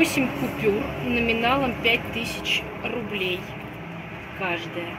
8 купюр номиналом 5000 рублей каждая.